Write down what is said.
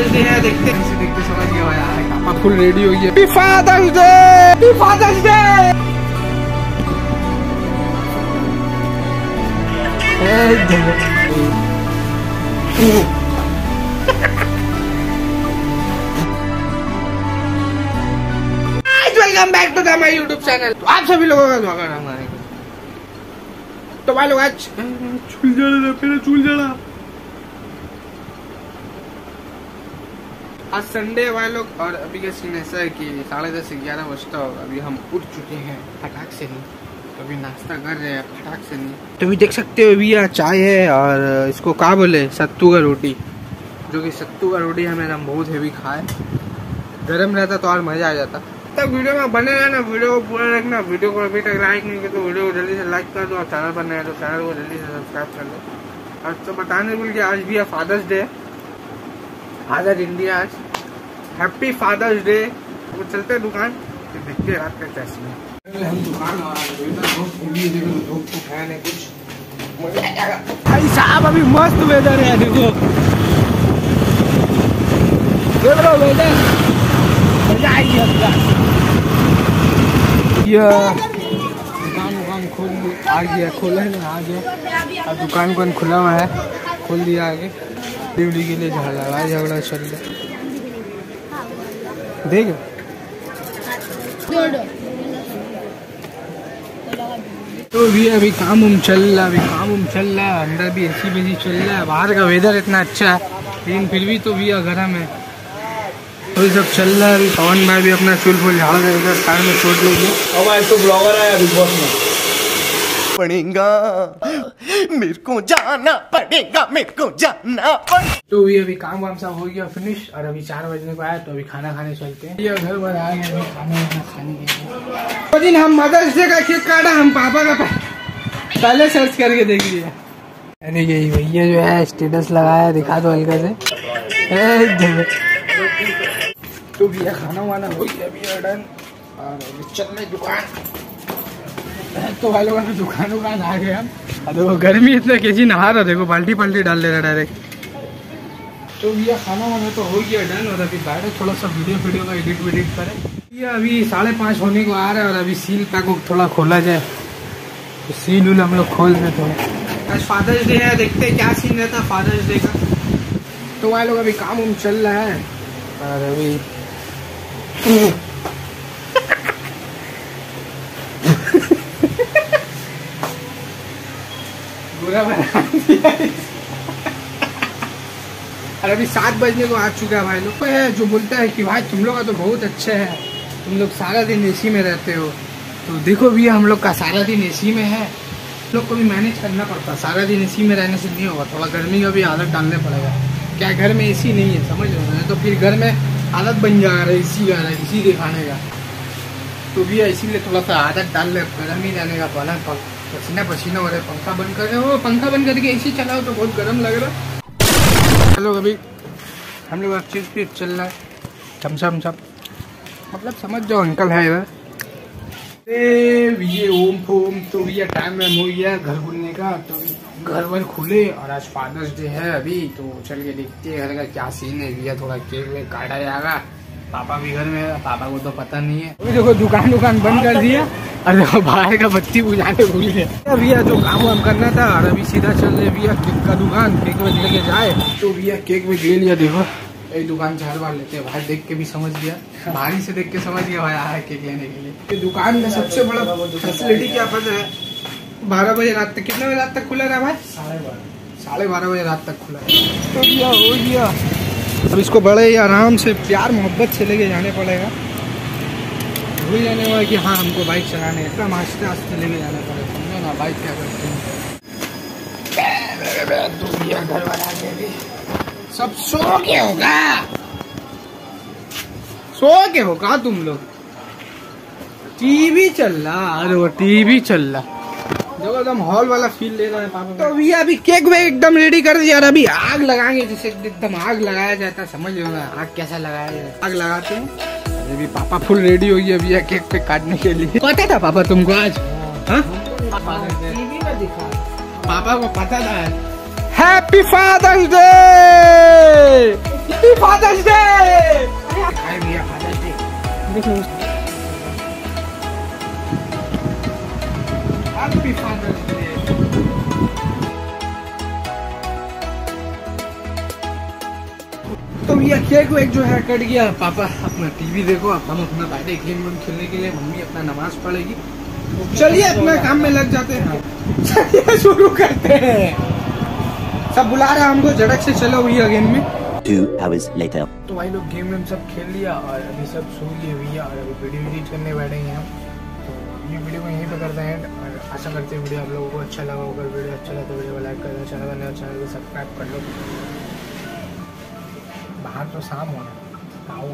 Fathers Day है। देखते इसे देखते समझ गया यार पापा फुल रेडी हो। गया Father's Day Father's Day welcome back to my YouTube channel तो आप सभी लोगों का स्वागत है हमारे तो भाई लोग आज चूल जड़ा मेरा चूल जड़ा आज संडे है भाई लोग और अभी का सीन ऐसा है कि साढ़े दस ग्यारह बजता होगा अभी हम उठ चुके हैं फटाक से नहीं। तो अभी नाश्ता कर रहे हैं फटाक से नहीं। तो अभी देख सकते हो अभी यहाँ चाय है और इसको क्या बोले? सत्तू का रोटी। जो कि सत्तू का रोटी हमें मेरा बहुत हेवी खाए। गर्म रहता तो और मज़ा आ जाता। तब वीडियो में बनेगा ना वीडियो को पूरा रखना। वीडियो को अभी तक लाइक नहीं किया तो वीडियो को जल्दी से लाइक कर दो और चैनल पर नया तो चैनल को जल्दी से सब्सक्राइब कर दो। और तो बताने भूल गया आज भी है Father's Day father India happy Father's Day वो चलते हैं दुकान तो देखते हैं रात का कैसी हम दुकान आ रहे हैं है तो है कुछ। जाएगा भाई साहब अभी मस्त वेदर है देखो। देख लो वेदर मज़ा आई दुकान दुकान खोल आ गया खोला है ना आ गया। अब दुकान कौन खुला हुआ है खोल दिया आगे। डिवडी के लिए झगड़ा झगड़ा चल रहा देख। तो भी अभी काम उम चल रहा, अभी काम उम चल रहा है अंदर भी ऐसी बिज़ी चल रहा है, बाहर का वेदर इतना अच्छा है, लेकिन फिर भी तो भी गर्म है। तो सब चल रहा है, अभी पवन भाई भी अपना चुल फुल झाड़ दे उधर कार में छोड़ लेंगे अब आज तो ब्लॉगर आया बिग बॉस में। पड़ेगा मेरे को जाना पड़ेगा, मेरे को जाना पड़ेगा तो ये अभी काम वाम सब हो गया फिनिश और अभी चार बजने को आया तो अभी खाना खाने चलते हैं। ये घर पर आ अभी खाना खाने के लिए। दिन हम मदर्स डे का केक काटा, हम पापा का पहले सर्च करके देख लिया अरे यही भैया जो है स्टेटस लगाया, दिखा दो हल्का से। तो भैया खाना वाना हो गया भैया डन और चल रहे दुकान। तो भाई लोगों दुकान उकान आ गए हम। देखो, गर्मी इतना कैसी नहा रहा देखो, बाल्टी पल्टी डाल ले रहा डायरेक्ट तो भैया खाना वाना तो हो गया डन और अभी बैठे थोड़ा सा वीडियो वीडियो का एडिट वेडिट करें। ये अभी साढ़े पाँच होने को आ रहा है, और अभी सील पैक को थोड़ा खोला जाए। तो सील उल हम लोग खोल रहे थोड़ा आज फादर्स डे है, देखते हैं क्या सीन रहता है फादर्स डे का। तो भाई लोग, अभी काम उम चल रहा है। और अभी बुरा बना दिया और अभी सात बजने को आ चुका है भाई। लोग है जो बोलता है कि भाई तुम लोग का तो बहुत अच्छा है। तुम लोग सारा दिन एसी में रहते हो। तो देखो भैया हम लोग का सारा दिन एसी में है। लोग को भी मैनेज करना पड़ता। है सारा दिन एसी में रहने से नहीं होगा। थोड़ा गर्मी का भी आदत डालने पड़ेगा। क्या घर में एसी नहीं है, समझ रहे ना तो फिर घर में आदत बन जा रहा है, एसी का इसी के खाने का। तो भैया इसीलिए थोड़ा सा आदत डाल ले, गर्मी जाने का पहला पसीना पसीना हो रहा है पंखा बंद कर रहे हो पंखा बंद करके एसी चलाओ तो बहुत गर्म लग रहा है हेलो अभी हम लोग चीज़ भी चल रहा है चमचम चम मतलब समझ जाओ अंकल है इधर ये ओम फोम तो भैया टाइम वाइम हो गया घर खुलने का तो घर वर खुले और आज फादर्स डे है अभी तो चल के देखते हैं घर का क्या सीन है भैया थोड़ा केक वेक काटा जाएगा पापा भी घर में पापा को तो पता नहीं है अभी देखो दुकान दुकान बंद कर दिया और देखो, बाहर का बत्ती बुझाने भूल गए। भैया, जो काम वाम करना था, और अभी सीधा चल रहे भैया, केक का दुकान। केक वेक लेके जाए। तो भैया, केक वेक ले लिया, देखो। एक दुकान हर बार लेते हैं भाई देख के भी समझ गया। भारी से देख के समझ गया, भाई आया केक लेने के लिए। दुकान में सबसे बड़ा फैसिलिटी क्या पता है? बारह बजे रात तक, कितने बजे रात तक खुला रहा भाई? साढ़े बारह। बजे रात तक खुला तो भैया, हो गया। अब इसको बड़े आराम से, प्यार मोहब्बत से लेके जाने पड़ेगा। भूल जाने वाला कि हाँ हमको बाइक चलाने एकदम आस्ते आस्ते लेके जाना पड़ेगा ना बाइक क्या करते हैं? घर वाला सब सो के होगा। सो के होगा तुम लोग। टीवी चल रहा, अरे वो टीवी चल रहा। एकदम हॉल वाला फील ले रहा है पापा। तो भैया, अभी केक वेक एकदम रेडी कर दिया अभी आग लगाएँगे, जैसे एकदम आग लगाया जाता है, समझ लो आग कैसा लगाया जाता आग लगाते हैं। अभी पापा फुल रेडी हो गई अभी है केक पे काटने के लिए। पता था पापा तुमको आज? हाँ? पापा को पता था happy Father's Day happy Father's Day भैया फादर्स डे देखो तो भैया केक वेक जो है कट गया। पापा अपना टीवी देखो अब हम अपना बैठे गेम वेम खेलने के लिए। मम्मी अपना नमाज़ पढ़ेगी। चलिए अपना काम में लग जाते हैं। चलिए शुरू करते हैं। सब बुला रहा है हमको झड़क से चलो भैया गेम में। Two hours later. तो भाई लोग गेम वेम सब खेल लिया और अभी सब सो लिए भैया और अभी वीडियो एडिट करने बैठे हैं हम। तो ये वीडियो को यहीं पे करते हैं। और आशा करते हैं वीडियो आप लोगों को अच्छा लगा होगा। वीडियो अच्छा लगा तो वीडियो को लाइक कर दो चैनल बने चैनल को सब्सक्राइब कर लो। बाहर तो शाम होना आओ